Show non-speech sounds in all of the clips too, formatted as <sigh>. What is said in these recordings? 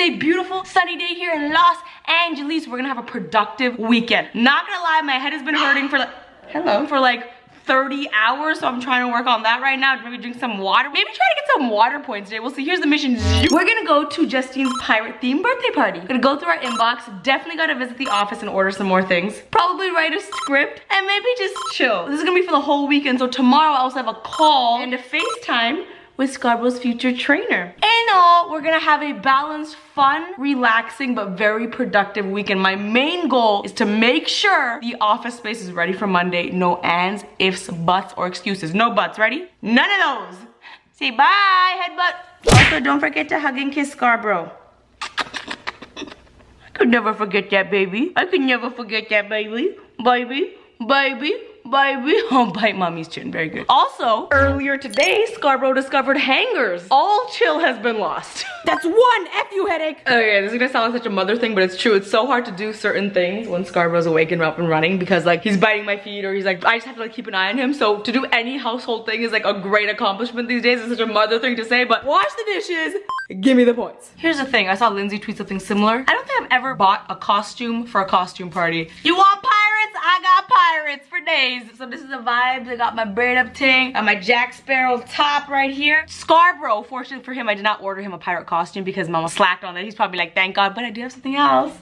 a beautiful sunny day here in Los Angeles. We're gonna have a productive weekend. Not gonna lie, my head has been hurting for like, hello, for like 30 hours, so I'm trying to work on that right now. Maybe drink some water. Maybe try to get some water points today. We'll see. Here's the mission. We're gonna go to Justine's pirate themed birthday party. Gonna go through our inbox. Definitely gotta visit the office and order some more things. Probably write a script and maybe just chill. This is gonna be for the whole weekend, so tomorrow I also have a call and a FaceTime with Scarbro's future trainer. In all, we're gonna have a balanced, fun, relaxing, but very productive weekend. My main goal is to make sure the office space is ready for Monday. No ands, ifs, buts, or excuses. No buts, ready? None of those. Say bye, headbutt. Also, don't forget to hug and kiss Scarbro. I could never forget that, baby. I could never forget that, baby. Baby, baby baby. Oh, <laughs> bite mommy's chin, very good. Also, earlier today, Scarbro discovered hangers. All chill has been lost. <laughs> That's one F you headache. Okay, this is gonna sound like such a mother thing, but it's true. It's so hard to do certain things when Scarbro's awake and up and running because like he's biting my feet or he's like, I just have to like keep an eye on him. So to do any household thing is like a great accomplishment these days. It's such a mother thing to say, but wash the dishes, give me the points. Here's the thing, I saw Lindsey tweet something similar. I don't think I've ever bought a costume for a costume party. You want pirates? I got pirates for days. So this is the vibes. I got my braid up ting, got my Jack Sparrow top right here. Scarbro, fortunately for him, I did not order him a pirate costume because mama slacked on that. He's probably like, thank God, but I do have something else.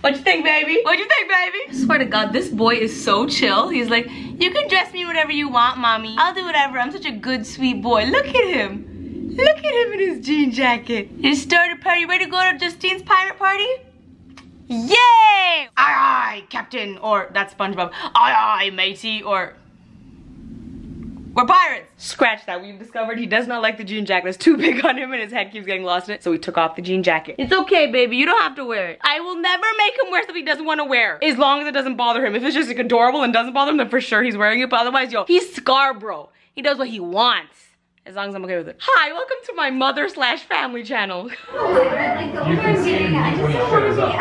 What you think, baby? What you think, baby? I swear to God, this boy is so chill. He's like, you can dress me whatever you want, mommy. I'll do whatever. I'm such a good, sweet boy. Look at him. Look at him in his jean jacket. You started party. Ready to go to Justine's pirate party? Yay! Aye aye, Captain, or that's SpongeBob. Aye aye, matey, or we're pirates. Scratch that. We've discovered he does not like the jean jacket. It's too big on him and his head keeps getting lost in it. So we took off the jean jacket. It's okay, baby. You don't have to wear it. I will never make him wear something he doesn't want to wear. As long as it doesn't bother him. If it's just like adorable and doesn't bother him, then for sure he's wearing it. But otherwise, yo, he's Scarbro. He does what he wants. As long as I'm okay with it. Hi, welcome to my mother slash family channel. You can see when it shows up.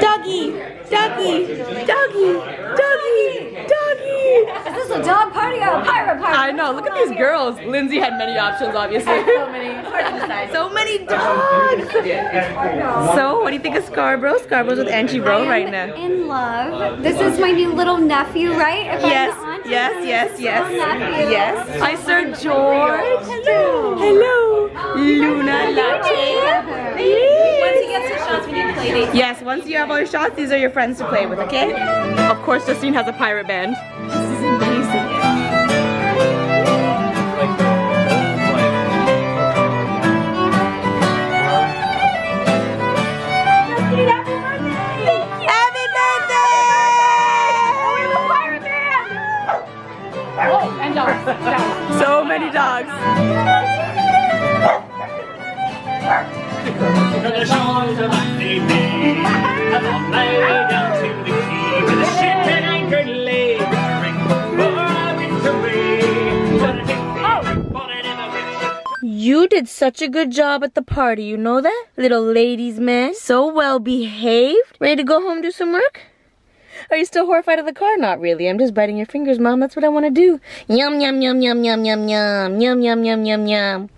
Doggy, doggy, doggy, doggy, doggy. Is this a dog party or a pirate party? I know, look at these girls. Lindsey had many options, obviously. So many. So many dogs. So, what do you think of Scarbro? Scarbro's with Angie Bro right now. In love. This is my new little nephew, right? If Yes, yes, yes, yes. Yes. Hi, Sir George. Hello. Hello. Luna Latte. Once he gets the shots, we need play dates. Yes, once you have all your shots, these are your friends to play with, okay? Of course, Justine has a pirate band. This is amazing. Happy birthday! So many dogs. You did such a good job at the party, you know that? Little ladies man, so well behaved. Ready to go home do some work? Are you still horrified of the car? Not really. I'm just biting your fingers, Mom. That's what I want to do. Yum, yum, yum, yum, yum, yum, yum. Yum, yum, yum, yum, yum.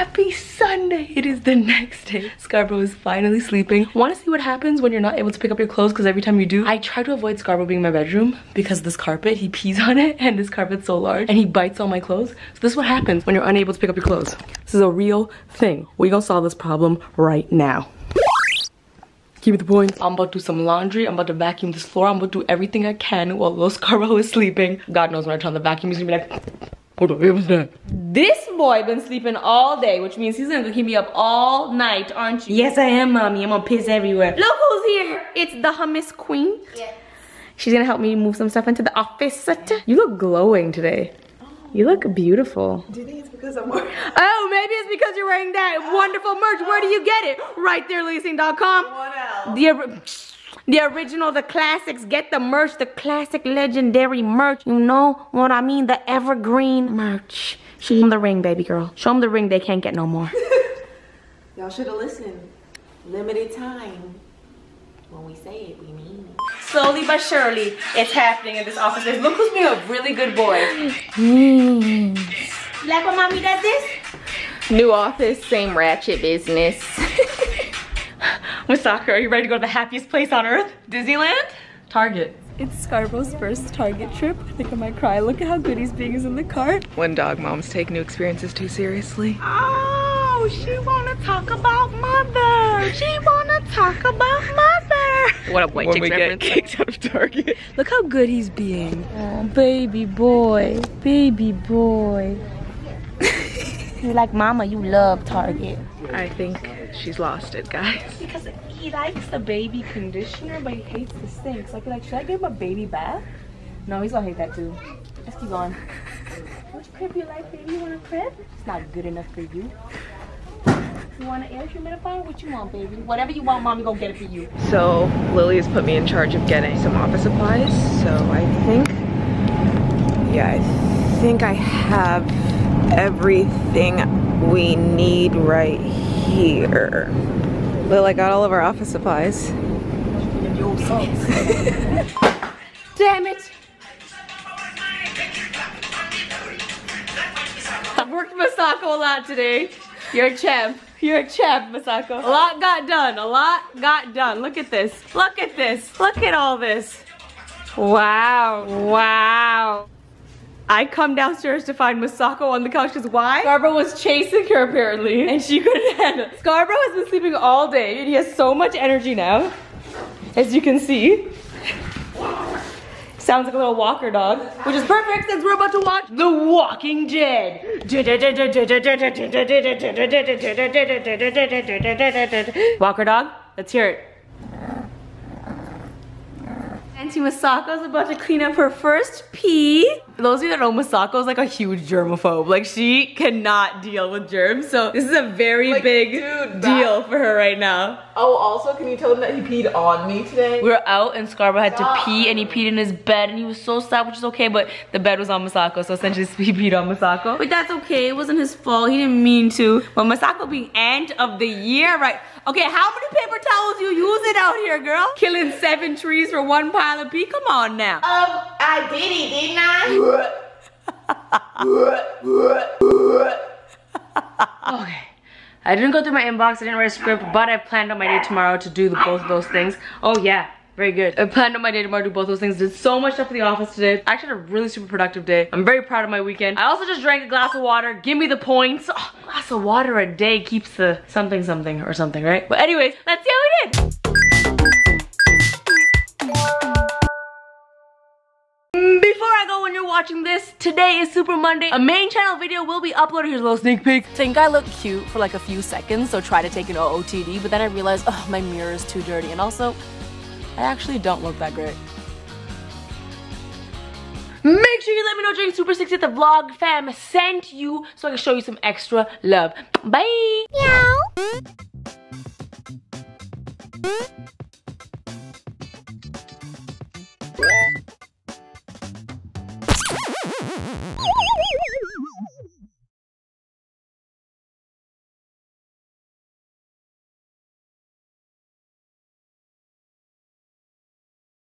Happy Sunday! It is the next day. Scarbro is finally sleeping. Want to see what happens when you're not able to pick up your clothes? Because every time you do, I try to avoid Scarbro being in my bedroom because this carpet, he pees on it <laughs> and this carpet's so large and he bites all my clothes. So this is what happens when you're unable to pick up your clothes. This is a real thing. we gonna solve this problem right now. Me the points. I'm about to do some laundry. I'm about to vacuum this floor. I'm about to do everything I can while little Scarbro is sleeping. God knows when I turn on the vacuum, he's gonna be like, hold on, what was that? This boy been sleeping all day, which means he's gonna keep me up all night, aren't you? Yes, I am, mommy. I'm gonna piss everywhere. Look who's here. It's the hummus queen. Yeah. She's gonna help me move some stuff into the office. You look glowing today. You look beautiful. Do you think it's because I'm wearing <laughs> Oh, maybe it's because you're wearing that wonderful merch. Where do you get it? Right there, leasing.com. what else? The, ori- the original, the classics. Get the merch, the classic, legendary merch. You know what I mean? The evergreen merch. Show them the ring, baby girl. Show them the ring. They can't get no more. <laughs> Y'all should have listened. Limited time. When we say it, we mean it. Slowly but surely, it's happening in this office. Look who's being a really good boy. You like when mommy does this? New office, same ratchet business. <laughs> Misaka, are you ready to go to the happiest place on earth? Disneyland? Target. It's Scarbro's first Target trip. I think I might cry. Look at how good he's being is in the cart. When dog moms take new experiences too seriously. Oh, she wanna talk about mother. She wanna talk about mother. What a white when chick we reference. get kicked out of Target. Look how good he's being. Oh, baby boy, baby boy. <laughs> You like mama, you love Target. I think she's lost it, guys. Because he likes the baby conditioner, but he hates the stink. So I feel like, should I give him a baby bath? No, he's gonna hate that too. Let's keep going. Which crib you like, baby? You want a crib? It's not good enough for you. You want an air humidifier? What you want, baby? Whatever you want, mommy gonna get it for you. So Lilly has put me in charge of getting some office supplies. So I think, yeah, I think I have everything we need right here. Lil, I got all of our office supplies. <laughs> Damn it! I've worked Masako a lot today. You're a champ. You're a champ, Masako. A lot got done. A lot got done. Look at this. Look at this. Look at all this. Wow. Wow. I come downstairs to find Masako on the couch because why? Scarbro was chasing her apparently and she couldn't handle it. Scarbro has been sleeping all day and he has so much energy now. As you can see. Sounds like a little walker dog, which is perfect since we're about to watch The Walking Dead. Walker dog, let's hear it. Auntie Masako's about to clean up her first pee. Those of you that know, Masako's like a huge germaphobe. Like she cannot deal with germs. So this is a very Like, big dude, deal for her right now. Oh, also, can you tell him that he peed on me today? We were out and Scarbro had to pee and he peed in his bed and he was so sad, which is okay, but the bed was on Masako, so essentially <laughs> he peed on Masako. But that's okay, it wasn't his fault, he didn't mean to. But Masako being end of the year, right? Okay, how many paper towels you using out here, girl? Killing seven trees for one pile of pee? Come on now. Um, I did it, didn't I? <laughs> Okay. I didn't go through my inbox, I didn't write a script, but I planned on my day tomorrow to do the, both of those things. Oh yeah, very good. I planned on my day tomorrow to do both those things. Did so much stuff for the office today. I actually had a really super productive day. I'm very proud of my weekend. I also just drank a glass of water. Give me the points. Oh, a glass of water a day keeps the something something or something, right? But anyways, let's see how we did. Before I go when you're watching this, today is Super Monday. A main channel video will be uploaded. Here's a little sneak peek. Think I look cute for like a few seconds, so try to take an OOTD, but then I realized, oh, my mirror is too dirty, and also, I actually don't look that great. Make sure you let me know during Super Sixty the vlog fam sent you so I can show you some extra love. Bye! Meow.